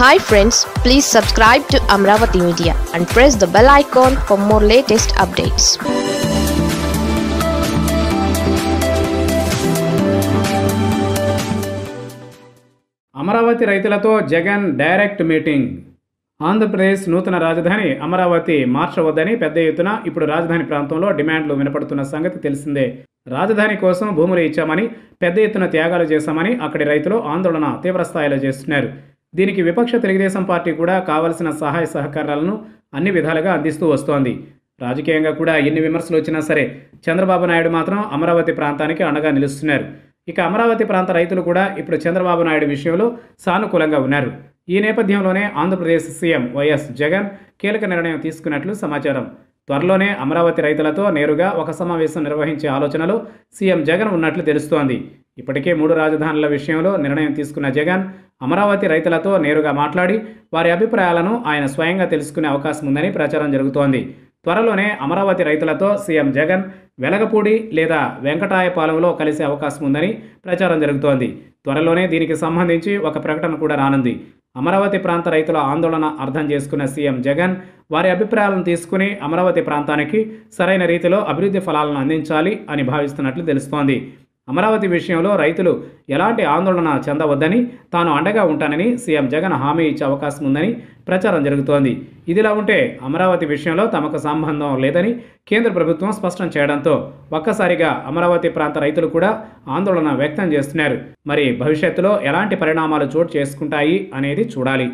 Hi friends please subscribe to Amaravati media and press the bell icon for more latest updates Amaravati రైతులతో Jagan direct meeting. Andhra Pradesh నూతన రాజధాని అమరావతి మార్చవద్దని పెద్ద ఎత్తున ఇప్పుడు రాజధాని ప్రాంతంలో డిమాండ్లు వినపడుతున్న సంగతి తెలిసిందే. రాజధాని కోసం భూములు ఇచ్చామని పెద్ద ఎత్తున త్యాగాలు చేశామని అక్కడి రైతులు ఆందోళన తీవ్రస్థాయిలో చేస్తున్నారు. దీనికి విపక్ష తెలుగుదేశం పార్టీ కూడా కావలసిన సహాయ సహకారాలను అన్ని విధాలుగా అందిస్తూ వస్తోంది. రాజకీయంగా కూడా ఎన్ని విమర్శలు వచ్చినా సరే చంద్రబాబు నాయుడు మాత్రం అమరావతి ప్రాంతానికి అండగా నిలుస్తున్నారు. ఇక అమరావతి ప్రాంత రైతులు కూడా ఇప్పుడు చంద్రబాబు నాయుడు విషయంలో సానుకూలంగా ఉన్నారు. ఈ నేపథ్యంలోనే ఆంధ్రప్రదేశ్ సీఎం వైఎస్ జగన్ కీలక నిర్ణయం తీసుకున్నట్లు సమాచారం. త్వరలోనే అమరావతి రైతులతో నేరుగా ఒక సమావేశం నిర్వహించే ఆలోచనలో సీఎం జగన్ ఉన్నట్లు తెలుస్తోంది. ఇప్పటికే మూడు రాజధానుల విషయంలో నిర్ణయం తీసుకున్న జగన్ అమరావతి రైతులతో నేరుగా మాట్లాడి వారి అభిప్రాయాలను ఆయన స్వయంగా తెలుసుకునే అవకాశం ఉందని ప్రచారం జరుగుతోంది. త్వరలోనే అమరావతి రైతులతో సీఎం జగన్ వెలగపూడి లేదా వెంకటాయపాలెంలో కలిసే అవకాశం ఉందని ప్రచారం జరుగుతోంది. త్వరలోనే దీనికి సంబంధించి ఒక ప్రకటన కూడా రానుంది. అమరావతి ప్రాంత రైతుల ఆందోళన అర్థం చేసుకున్న సీఎం జగన్ వారి అభిప్రాయాలను తీసుకుని అమరావతి ప్రాంతానికి సరైన రీతిలో అభివృద్ధి ఫలాలను అందించాలి అని భావిస్తున్నట్లు తెలుస్తోంది. అమరావతి విషయంలో రైతులు ఎలాంటి ఆందోళన చెందవద్దని తాను అండగా ఉంటానని సీఎం జగన్ హామీ ఇచ్చే అవకాశం ఉందని ప్రచారం జరుగుతోంది. ఇదిలా ఉంటే అమరావతి విషయంలో తమకు సంబంధం లేదని కేంద్ర ప్రభుత్వం స్పష్టం చేయడంతో ఒక్కసారిగా అమరావతి ప్రాంత రైతులు కూడా ఆందోళన వ్యక్తం చేస్తున్నారు. మరి భవిష్యత్తులో ఎలాంటి పరిణామాలు చోటు చేసుకుంటాయి అనేది చూడాలి.